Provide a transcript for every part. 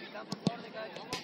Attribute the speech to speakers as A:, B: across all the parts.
A: Estamos por de calle.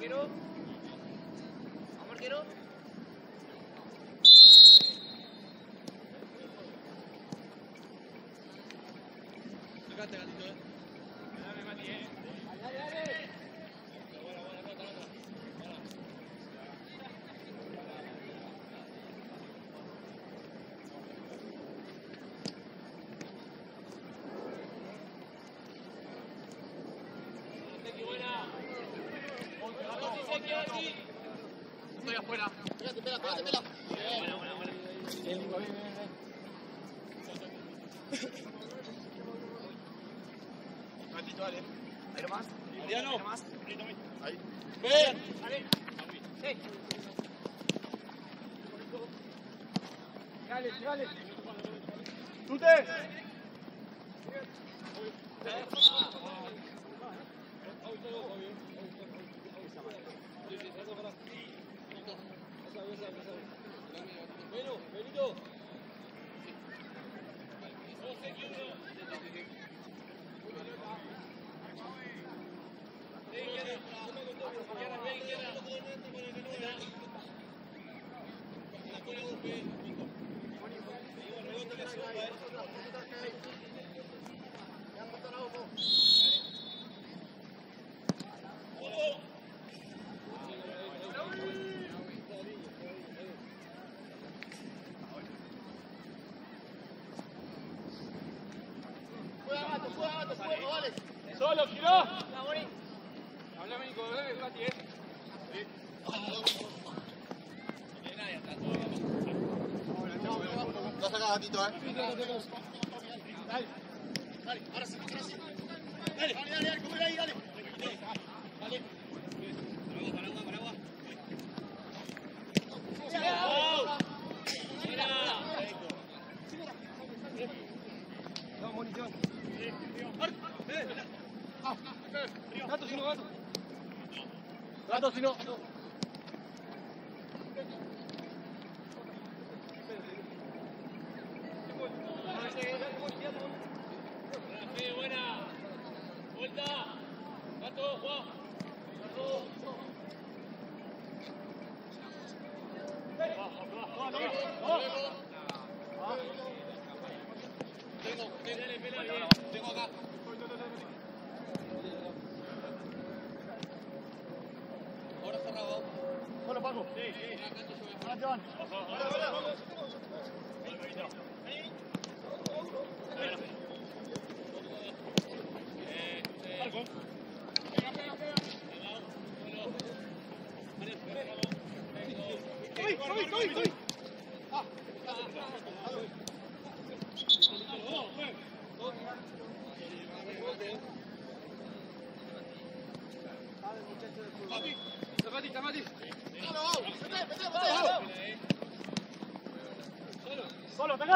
B: Arquero. Vamos, arquero.
C: Tocate, gatito, eh.
B: Dale, Mati, eh. Seki, buena. Vamos, Seki, aquí.
C: Estoy afuera.
D: Pégate, pégate, pégate, pégate.
B: Buena, buena.
C: Bien, bien, bien. Gatito, dale. ¿Hay más?
D: Mariano.
C: ¿Hay más?
D: Ahí. ¡Ven!
B: Dale. Sí.
C: Dale, dale. ¡Tute!
B: Bueno, Benito. Dos, Seki, uno. Ve izquierda. Izquierda, ve izquierda. La pone vos, ve. Rebote le suba, eh.
D: Juega gato, juega gato, juega, vale.
C: ¡Solo, giró! Nico, Gati, eh.
D: Lo saca gatito, eh. Dale. Dale, ahora sí, ahora sí. Dale, dale. Dale.
C: No, munición. Ah, gato, si no, gato. Gato, si no.
B: Fe, buena. Vuelta. Gato, Juan.
D: Tengo, tengo,
B: Dale, pela bien.
D: tengo acá. Ahora cerrado.
C: Solo, Paco.
D: Ahora te van.
C: Zamati, Zamati.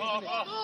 B: oh, oh, oh.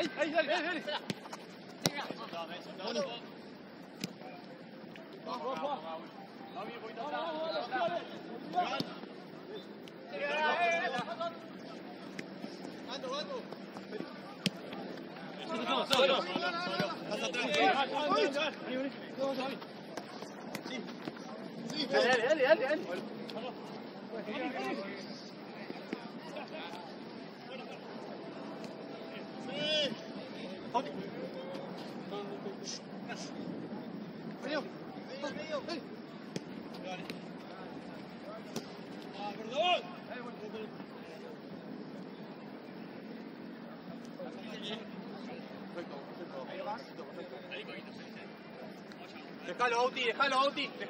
B: Ahí,
D: ahí, ahí,
C: ahí,
D: dale, dale, dale. Dale, dale, dale, dale. Medio. Medio. Ah, perdón. Déjalo, Auti, déjalo, Auti, déjalo, déjalo. Vaya, gatito. Pela. Marian. Ah, eh, eh. Sí, sí, sí.
B: Ezequiel, bien, bien, bien.
D: Acá, Manu. No, no, no, no, no. Eso, eso, Mariano. Vamos a la segunda de vuelta, eh. Van arriba, van arriba, eh.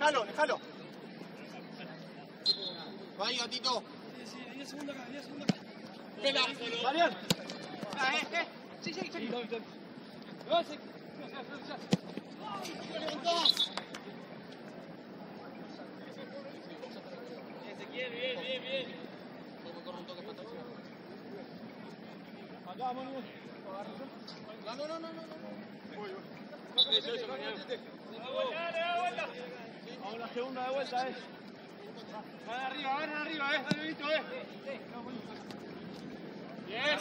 D: Dale, visto, eh. Bien. Mirá,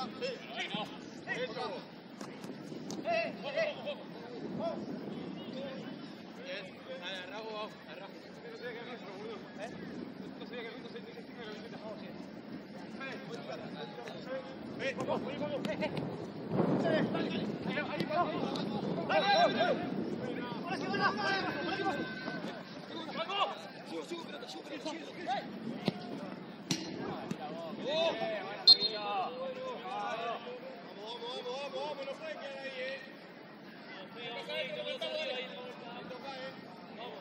B: Hey! vamos,
D: vamos,
C: vamos,
D: no puede quedar ahí, eh. Vamos.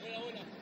B: Buena, buena.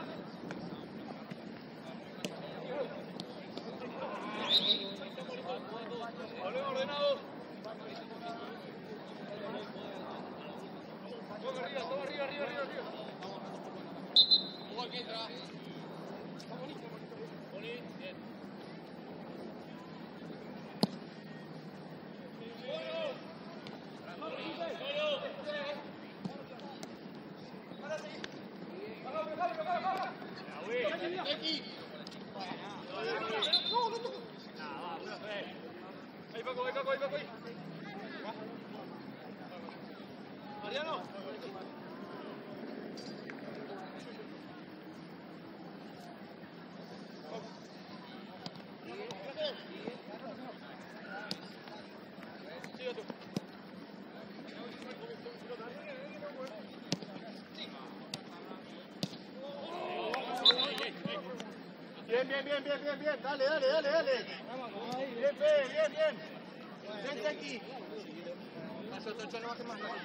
C: bien,
D: bien, bien, bien, bien. Dale, dale, dale, dale. Bien, bien, bien, bien. Vente
B: aquí. Paso otra no hace más nada.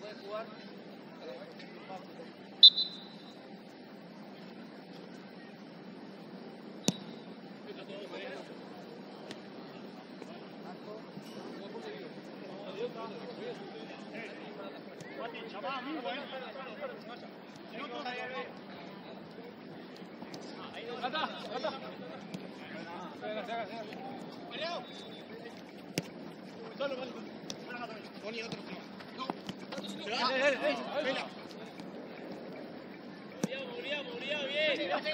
B: Puedes jugar. Chaval,
C: muy bueno. ¡Gata! ¡Gata! ¡Mariao! ¡Solo,
D: vale! Poni otro, tío.
E: ¡No!
C: ¡Eh, eh, eh!
D: ¡Vela! ¡Muriao, muriao,
B: muriao! ¡Bien!
C: ¡Vale,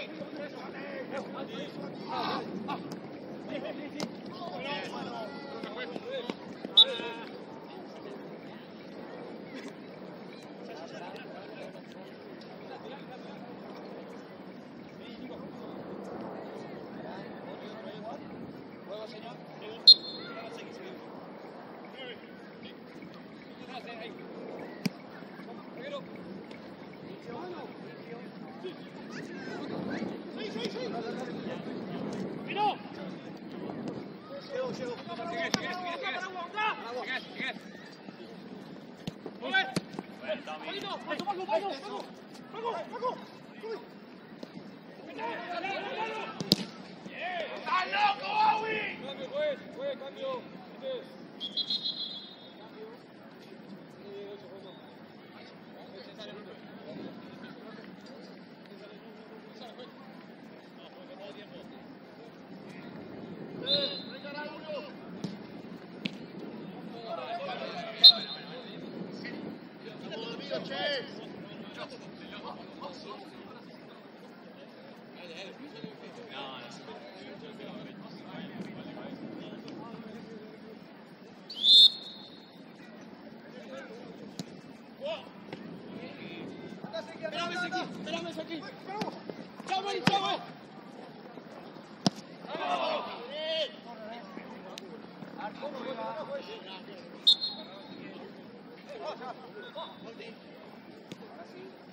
C: vale! ¡Ah! ¡Ah! ¡Sí, sí, sí! ¡No, no,
A: no!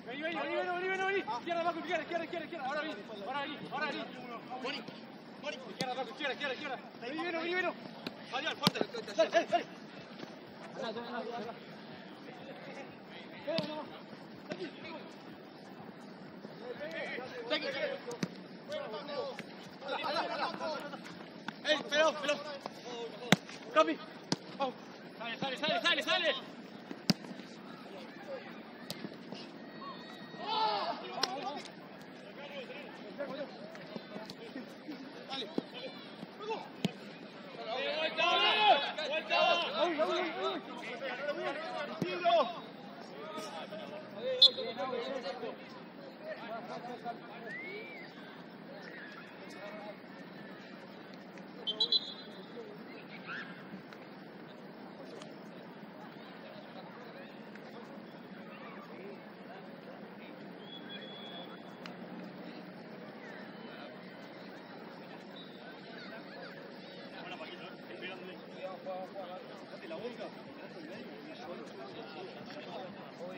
B: Vení, vení, vení, vení, vení, vení. Izquierda, abajo, izquierda, izquierda, izquierda, izquierda. Ahora vení, ahora vení, ahora vení. Izquierda, abajo, izquierda, izquierda, izquierda. Vení, vení, vení, vení. Adiós, fuerte. Dale, dale, dale. ¡Ey, pelón, pelón! ¡Capi! ¡Vamos! ¡Sale, sale, sale, sale, sale!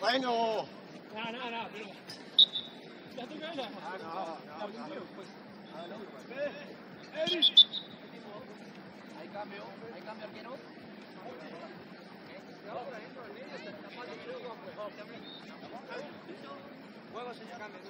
D: Bueno.
B: Nada, nada, nada, pero... La toca ella.
E: Hay cambio, hay cambio arquero. Juego, señor, cambio.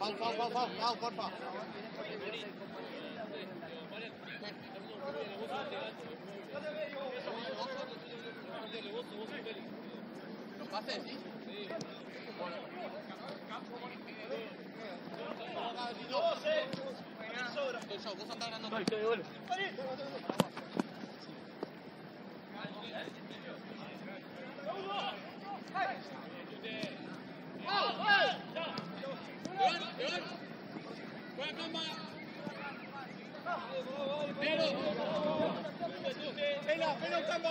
D: Foul, foul, foul, foul, foul, porfa.
E: ¿Pase? ¿Sí? Estoy yo, vos andás ganando.
A: Pela, pela el campo.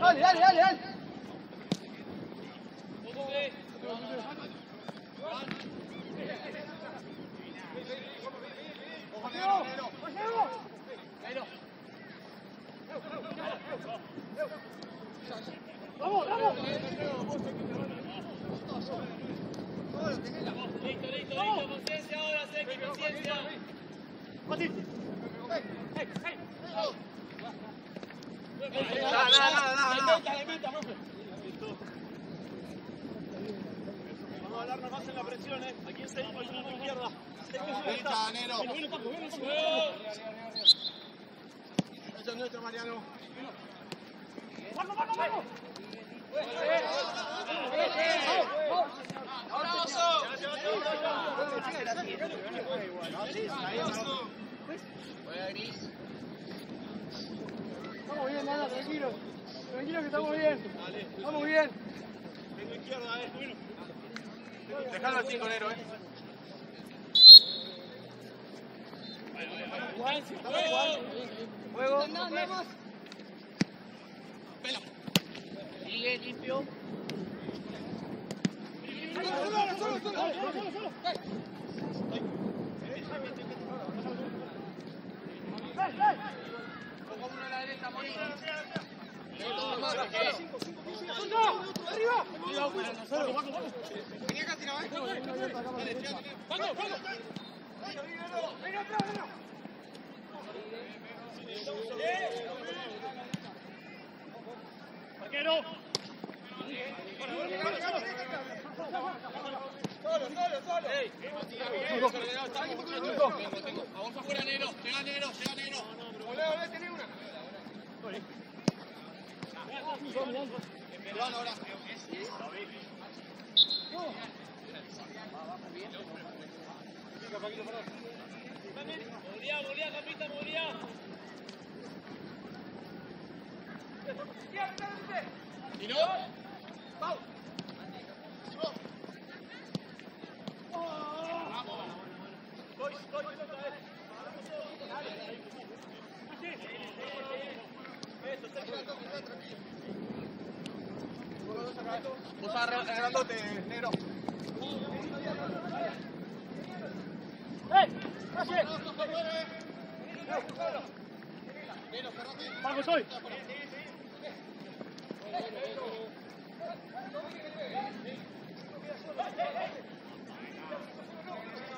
D: Dale, dale, dale, dale. Vamos, vamos.
B: Listo, listo, listo. Paciencia ahora, Seki, paciencia.
D: Mati.
A: Nada, nada, nada, nada. Alimenta, profe. Vamos a hablarnos más en la presión, ¿eh? Aquí en seguimos en la izquierda.
D: Ahorita, Nero.
A: Viene, viene, Paco, viene, Paco.
D: Eso es nuestro, Mariano.
A: Paco, Paco, Paco.
D: Estamos bien, nada, tranquilo. Tranquilo que estamos bien. Estamos bien.
A: Vengo izquierda, ¿eh? Bueno.
D: Dejalo al 5, Nero, eh. Juego.
E: Sigue limpio.
D: Solo, solo, solo, solo.
E: Pongo uno a la derecha, Moni.
D: ¡Arriba! Venga atrás, venga.
A: Arquero.
E: Vamos afuera, Nero. Llega Nero, llega Nero.
B: Moría, moría, capita, moría.
D: ¿Y no? Vos agarra- agarrándote, negro.
A: ¡Eh! ¡Gracias! Paco, soy.
D: Buena, buena. Son los cinco, boludo, la puta madre.
E: Ahí puede jugar.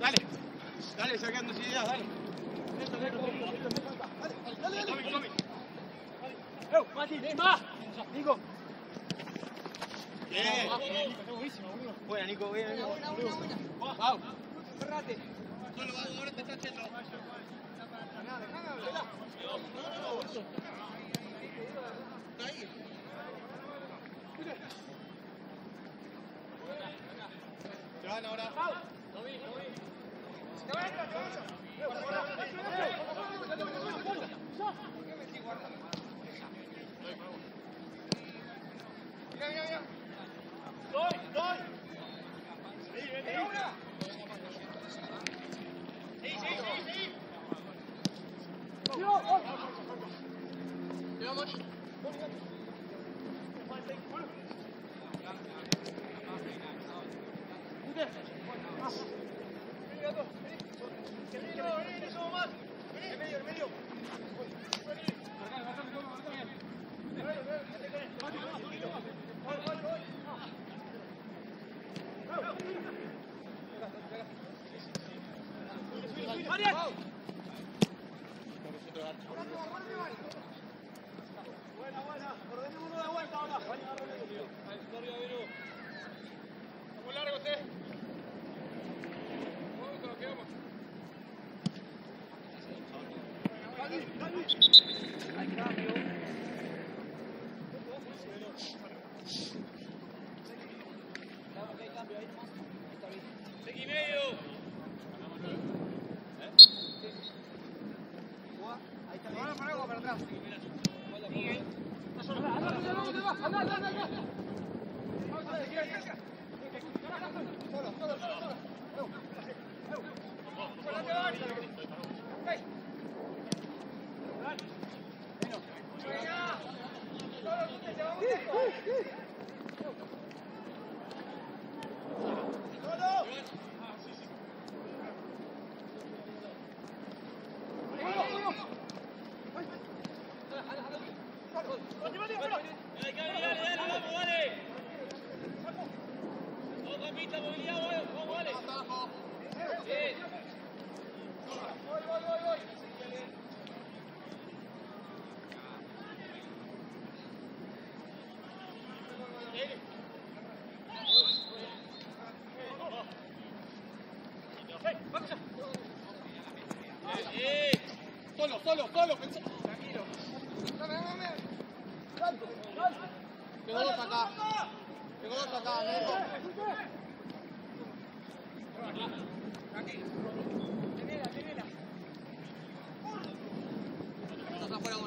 D: Dale, dale, sacando ideas, dale. Dale, dale, dale.
A: ¡Eh, Mati, más! Nico.
D: Bien. Buena, Nico, bien. Nico.
A: Vamos.
D: Solo va,
E: Gotcha.
D: Solo, solo, solo, Tranquilo. Pegó dos acá. Pegó dos acá, Tranquilo. Tenela,
B: tenela. Estás afuera.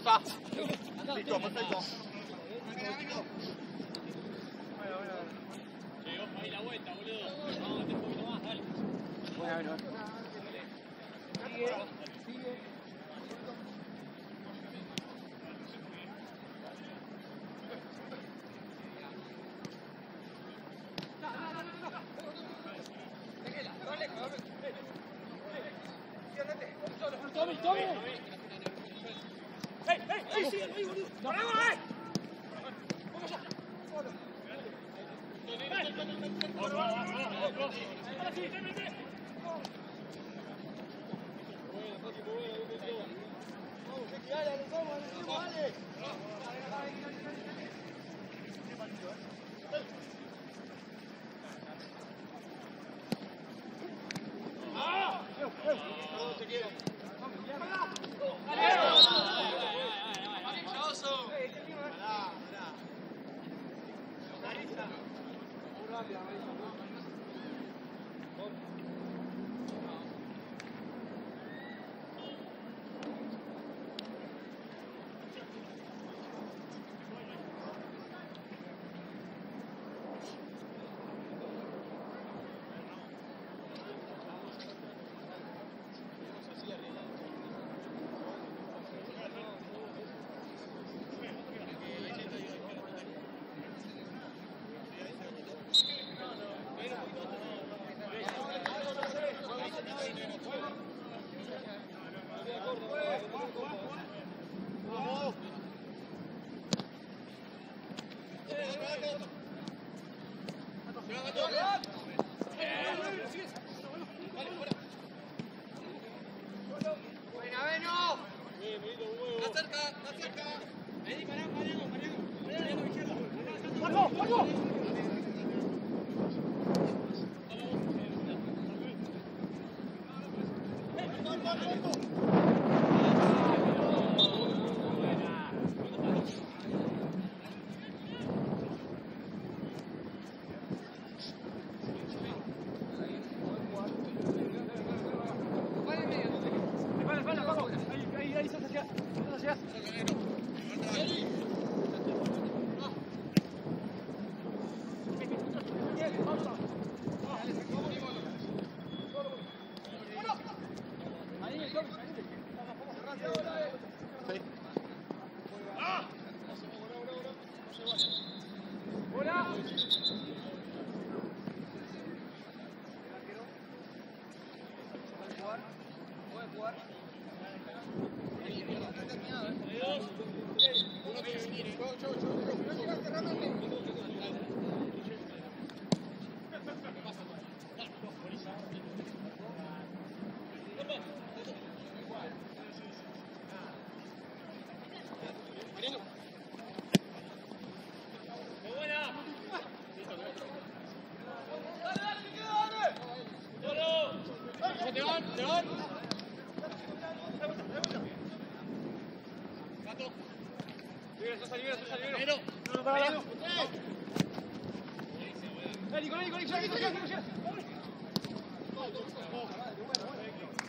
B: 刷，你
D: 怎么这
E: 种？Thank you.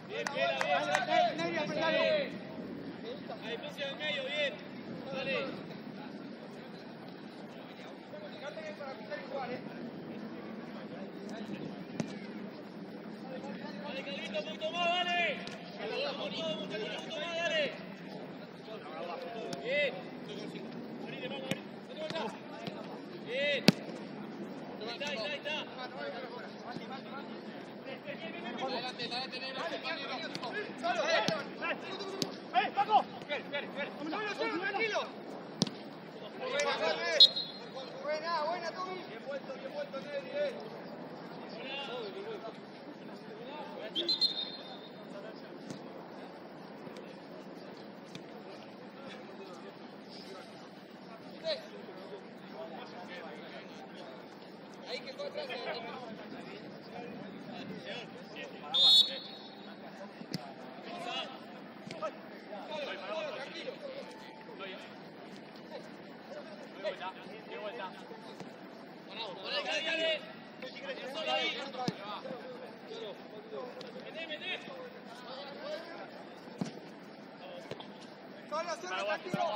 E: Bien,
C: bien,
B: bien, bien. Ahí, del medio, bien. Dale.
D: Gracias.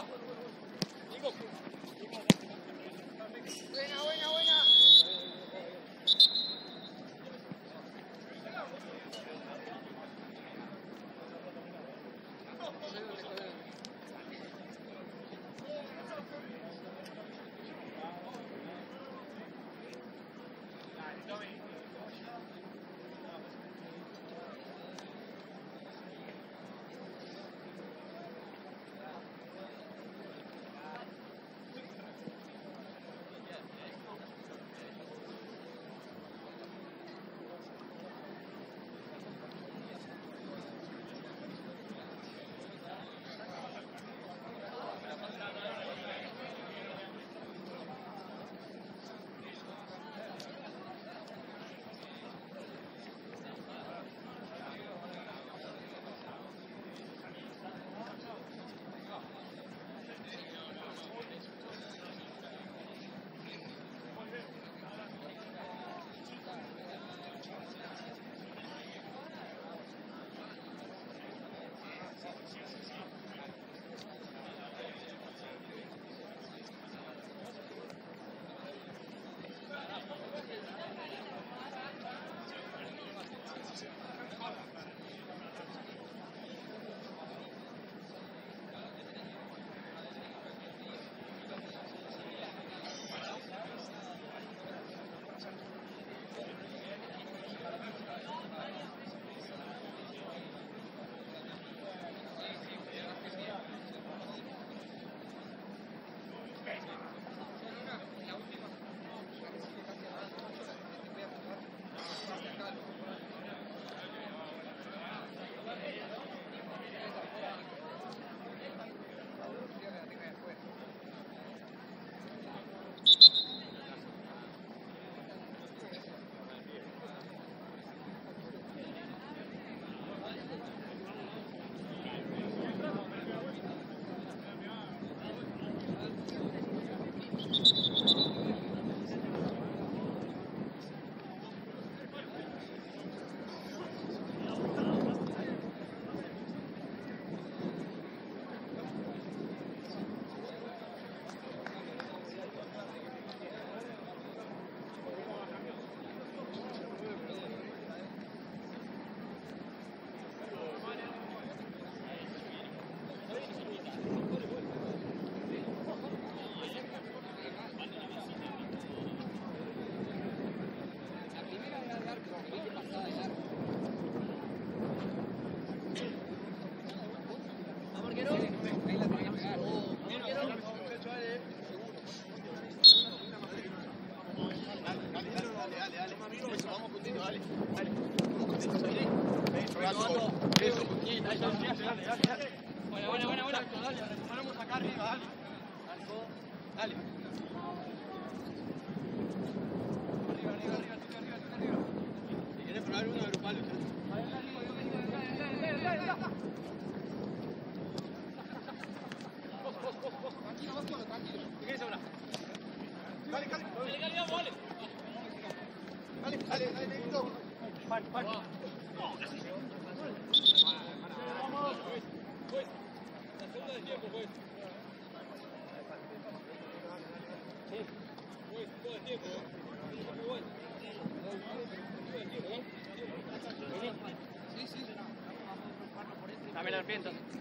D: Gato. Eso. Bueno, bueno, bueno, bueno. Dale, recuperamos acá arriba, dale. Dale. Arriba, arriba, arriba, arriba, arriba. Si querés probar uno grupal, Dale, dale,
B: dale, dale.
E: Dame
B: el
A: viento.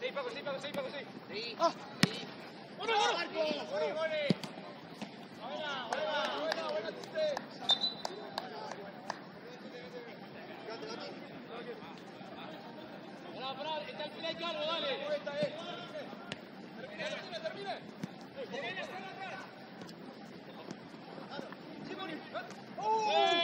D: Sí, Paco, sí, Paco, sí, Paco, sí.
E: Sí.
D: Ah. Sí.
B: ¡Uno,
F: uno!
D: ¡Marco!
E: ¡Gole, ¡Buena,
A: buena, buena, está
E: final. Termine, termine, termine. ¡Oh!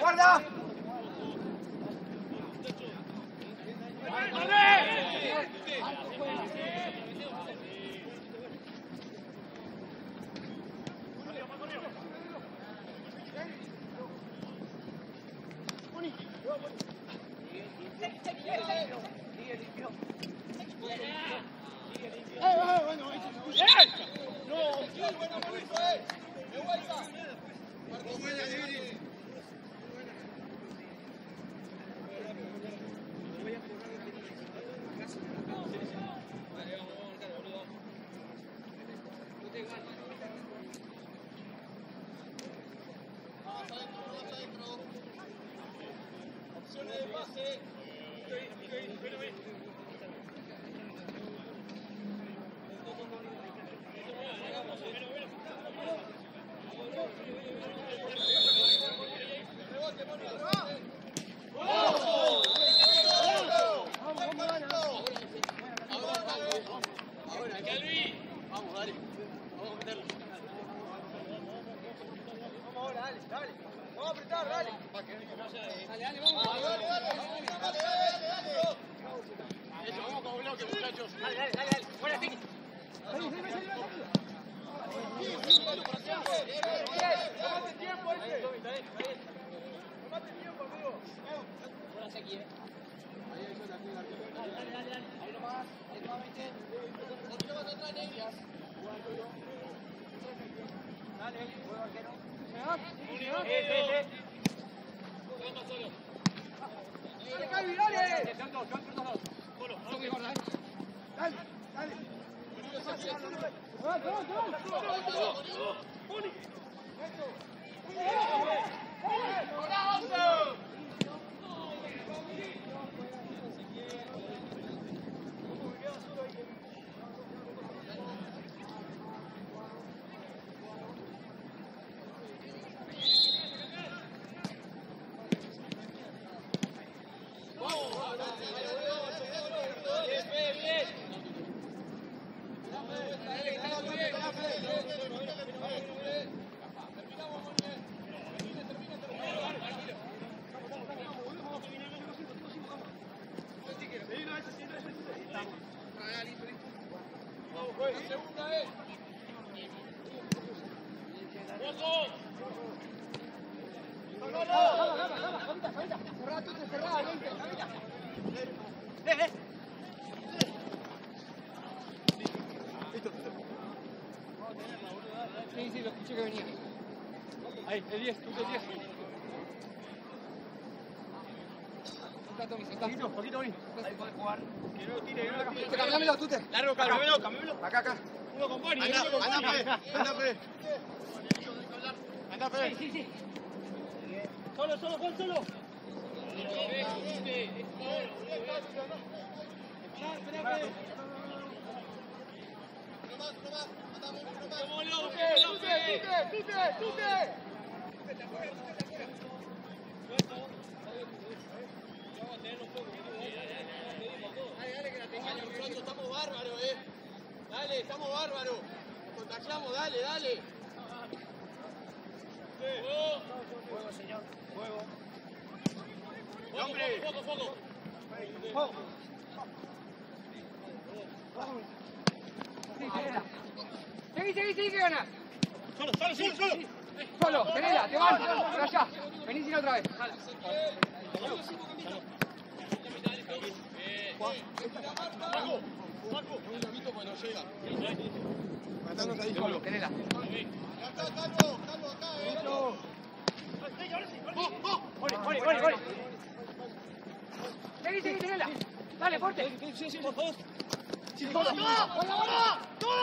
A: ¡Guarda! ¡Bien!
B: ¡No! ¡Qué buena, buena! ¡Qué buena, Ahí, el 10, tú el 10. Soltá, Tommy, soltá.
A: Poquito, poquito, Boni.
E: Puede jugar.
A: Que no lo tire, que no lo tire.
B: Cambiámelo, Tute.
A: Largo.
B: Acá, acá.
A: Uno con Boni,
D: Fe.
E: Sí, sí.
A: Solo, solo, Juan, solo.
D: Nos contagiamos, dale, dale.
E: Juego, señor.
B: Seguí, seguí, seguí, ganas.
A: Solo, solo, solo, solo.
B: Solo, tenela, te van. Por allá. Vení otra vez.
D: Matándonos ahí
B: Solo, tenela.
D: Acá, Calvo, Calvo, acá, eh.
E: Boni, Boni, Boni, Boni.
B: Seguí, seguí, tenela. Dale, fuerte.
A: Sí, sí, por favor.
B: Todo, todo, todo.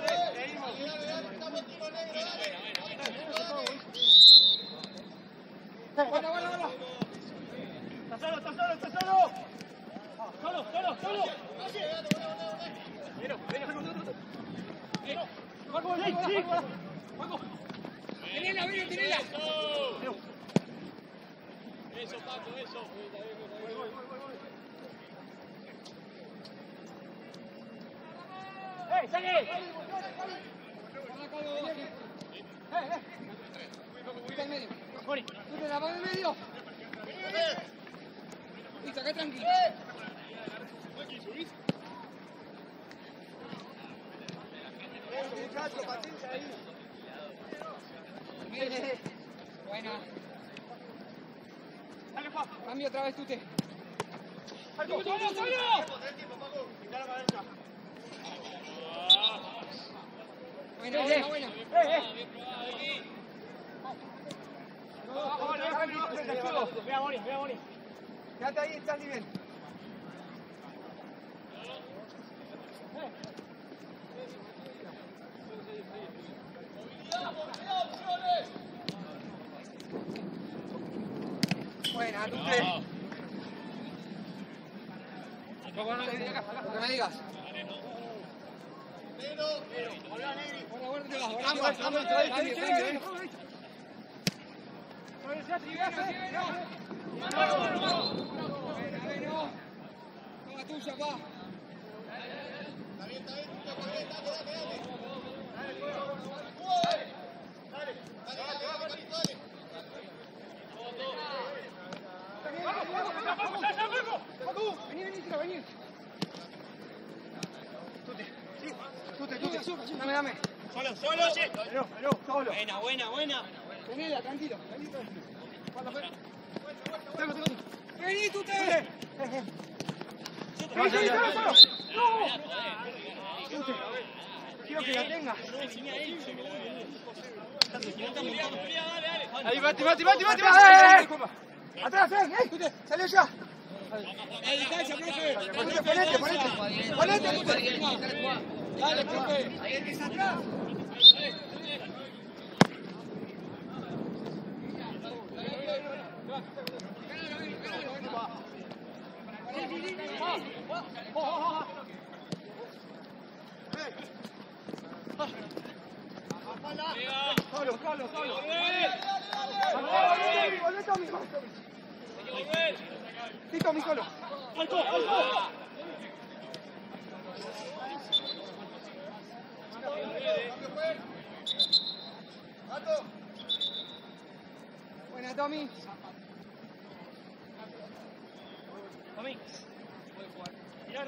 E: otra vez, Tute.
D: ¡Marco!
E: Buena, buena, buena. Tenela, tranquilo. Vení,
A: tú
E: eh,
A: eh.
E: te.
A: ¡No! Quiero que la tengas.
B: Ahí,
A: bate.
E: Atrás, eh, eh salió ya. La distancia, profe. Ponete, ponete, ponete. Ponete, Dale, profe. Ahí que está atrás. Tommy. Tommy.
B: Ahí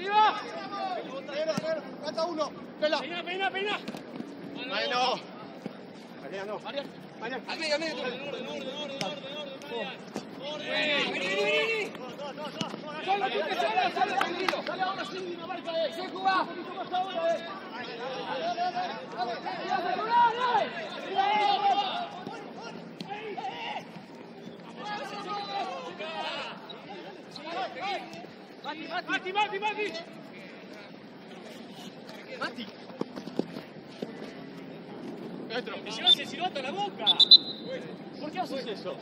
D: ¡Arriba!
A: ¡Canta uno! ¡Pela!
D: ¡Peina, peina, peina!
A: ¡Bueno! Mariano, no.
E: Mariano. Mariano. Arriba, arriba. Orden,
B: orden, orden, orden, orden, orden.
E: Vení, vení, vení. Solo, Quique, solo, solo, tranquilo.
D: Sale ahora sí, no marca él.
E: Sí, Cuba.
D: Un poquito más ahora, eh. Dale, dale, dale. Dale, dale, dale. Dale, dale, dale.
C: Mati, Mati, Mati, Mati.
D: Mati.
C: Dentro. Me llevas el silbato a la boca. ¿Por qué haces eso?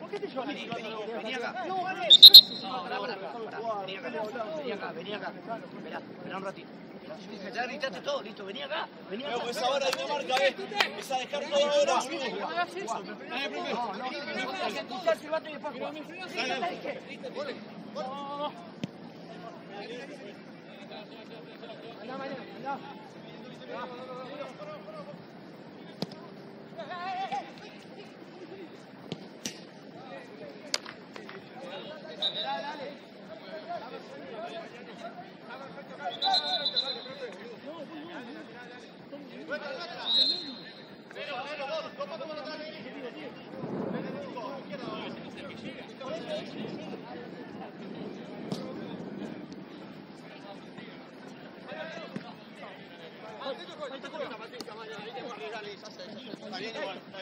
C: ¿Por qué te llevas el silbato a la boca?
A: Vení acá.
C: No.
A: No, pará, pará, pará. Vení acá, vení acá, vení acá. Esperá, esperá un ratito. Ya gritaste todo, listo, vení acá, vení acá.
D: Pues ahora Dinamarca eh, empieza a dejar todo ahora.
C: No hagas eso.
A: No, no, que escuchar silbato y después.
C: No. Andá.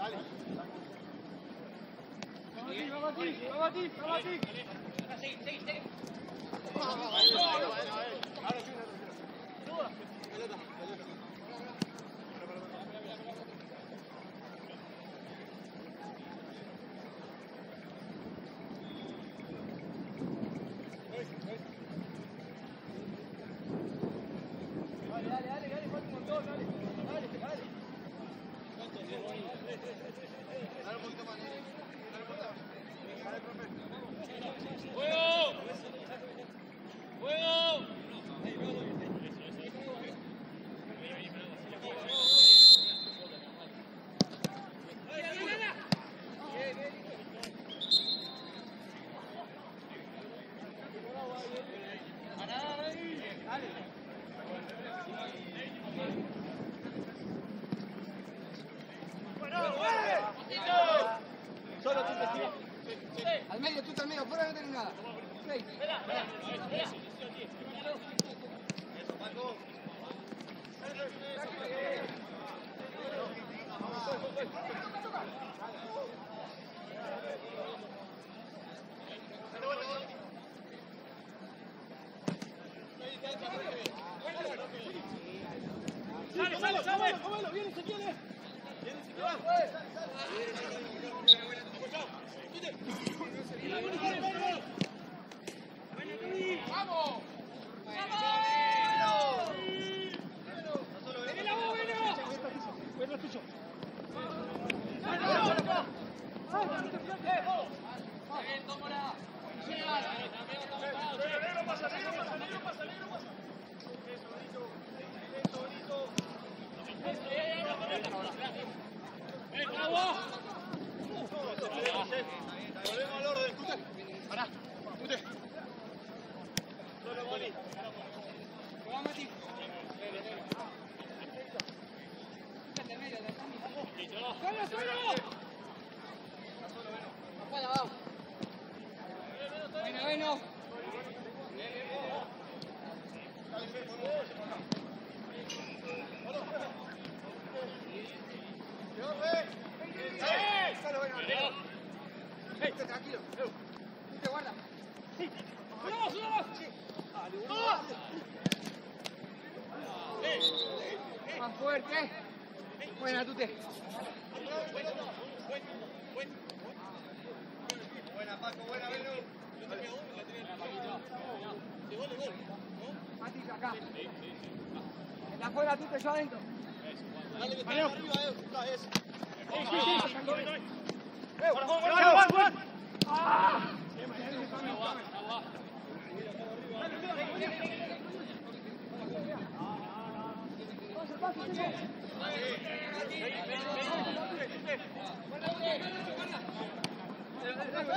E: Dale, Buena, Tute.
D: Buena, Paco, buena, Belu.
E: Mati, ya.
B: Acá. De afuera, tú te yo adentro.
E: Dale, que está arriba, eh. Está, es.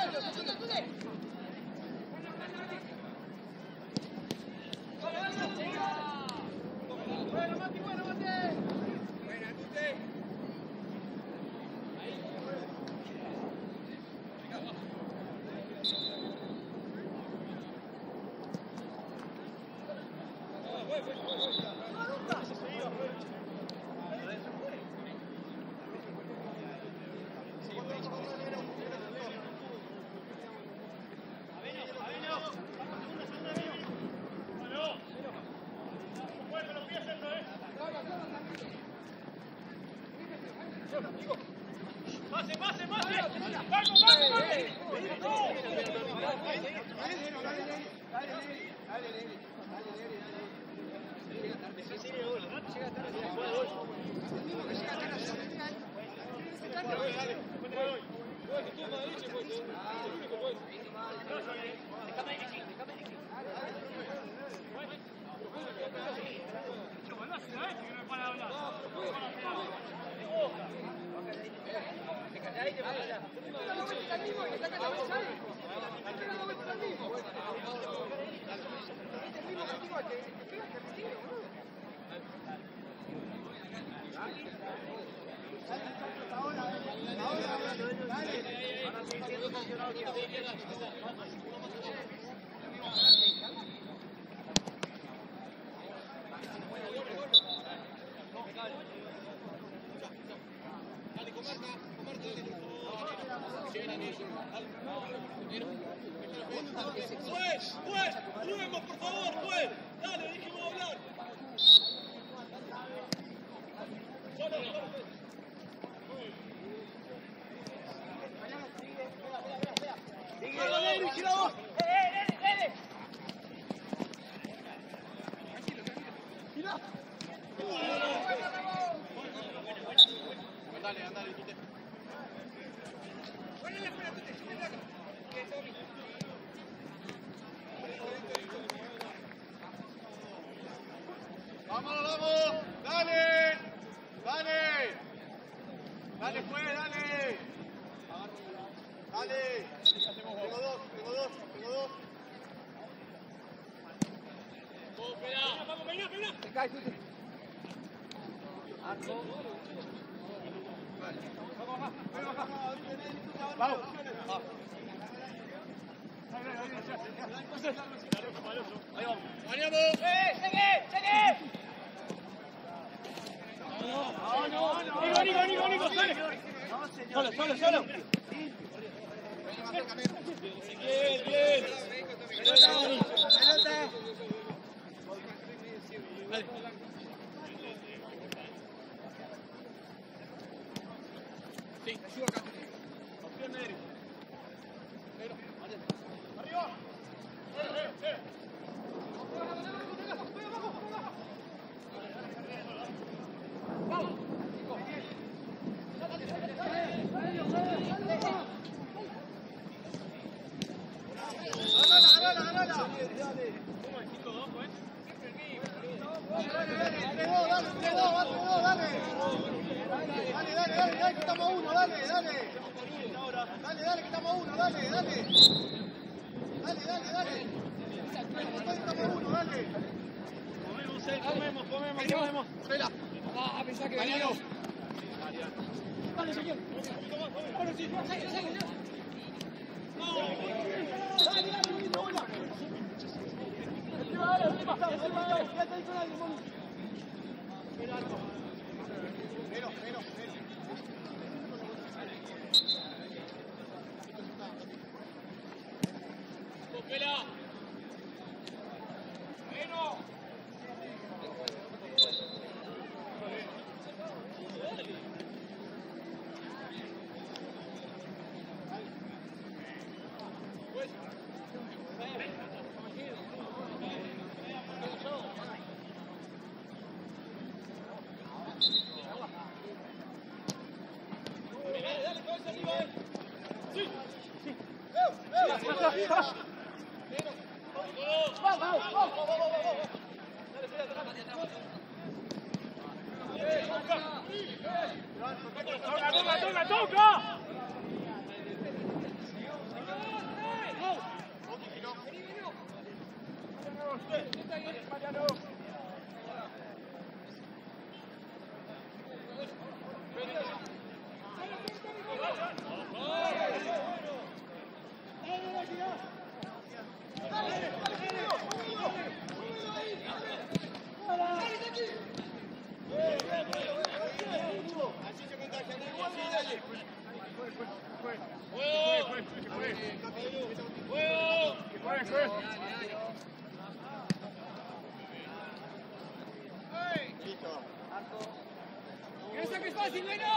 D: ¡Pase,
E: Dale,
B: Ezequiel. Ahora sí. Sigue, sigue, sigue. Dale, dale, bonito, bola. Encima, dale, encima. Encima, dale. Quédate ahí con alguien, boludo.
E: Pero, pero, pero.
D: ¡Cópela!
E: ¡Esa que es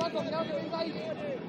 E: Mirá, Paco, mirá lo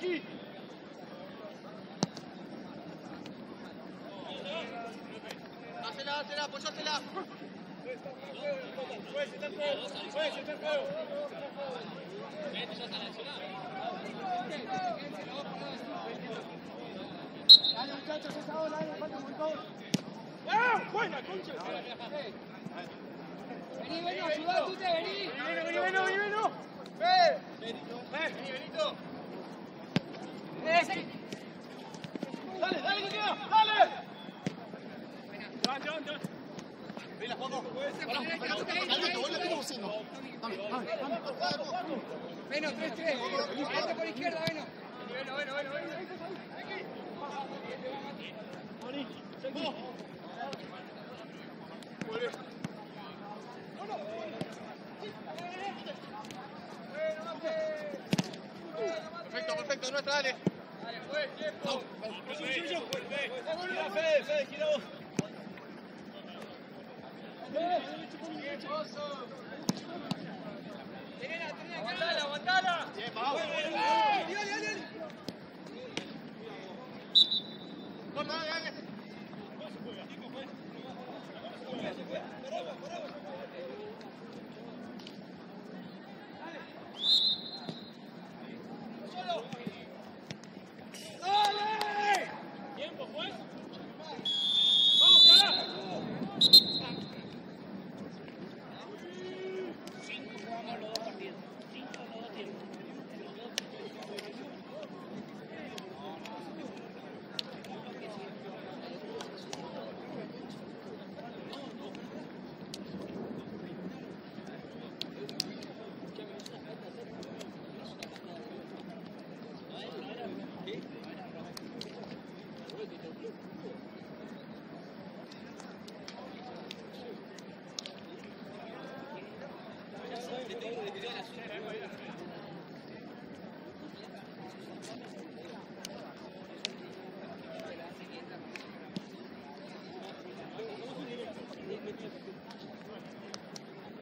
B: Sequi.
D: Dásela, dásela, apoyásela.
E: Dale, muchachos, esa ola, dale, falta un montón.
B: ¡Ah! ¡Buena, concha!
E: Vení, vení, ayudá, tú te vení.
B: Vení, vení, vení, vení, vení.
D: ¡Eh!
B: Vení, Benito. Dale, dale, dale.
D: Vela, Juanjo. Alberto, vuelve, ¿qué estamos haciendo? Dame, dame, dame.
E: Veno, 3-3. Adelante por izquierda, Veno.
D: Perfecto, perfecto, nuestra, dale.
B: Fede, Fede,